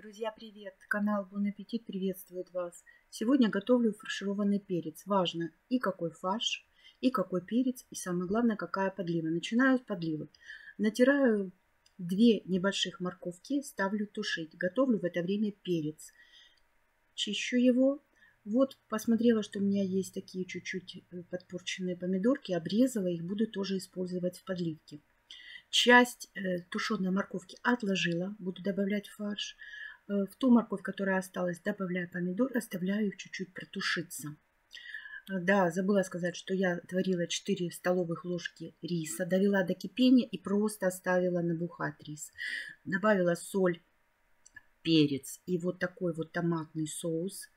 Друзья, привет! Канал Бон Аппетит приветствует вас. Сегодня готовлю фаршированный перец. Важно и какой фарш, и какой перец, и самое главное, какая подлива. Начинаю с подливы. Натираю две небольших морковки, ставлю тушить. Готовлю в это время перец. Чищу его. Вот посмотрела, что у меня есть такие чуть-чуть э, подпорченные помидорки. Обрезала их, буду тоже использовать в подливке. Часть э, тушеной морковки отложила, буду добавлять в фарш. Э, в ту морковь, которая осталась, добавляю помидор, оставляю их чуть-чуть протушиться. Э, да, забыла сказать, что я творила 4 столовых ложки риса, довела до кипения и просто оставила набухать рис. Добавила соль, перец и вот такой вот томатный соус.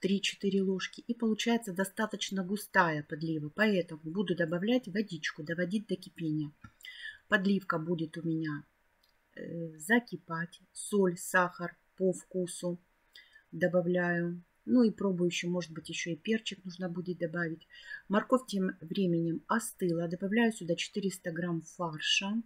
3-4 ложки. И получается достаточно густая подлива. Поэтому буду добавлять водичку, доводить до кипения. Подливка будет у меня э, закипать. Соль, сахар, по вкусу добавляю. Ну и пробую еще, может быть, еще и перчик нужно будет добавить. Морковь тем временем остыла. Добавляю сюда 400 грамм фарша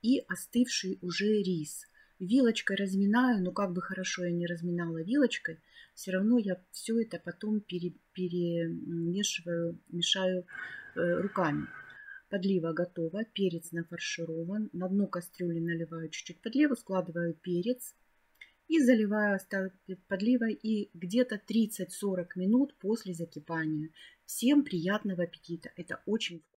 и остывший уже рис. Вилочкой разминаю, но как бы хорошо я не разминала вилочкой, все равно я все это потом пере, перемешиваю, мешаю э, руками. Подлива готова, перец нафарширован. На дно кастрюли наливаю чуть-чуть подливу, складываю перец, и заливаю подливой и где-то 30-40 минут после закипания. Всем приятного аппетита. Это очень вкусно.